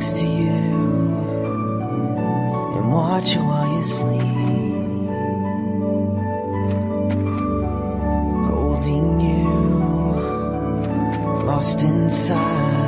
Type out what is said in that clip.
next to you and watch you while you sleep. Holding you, lost inside.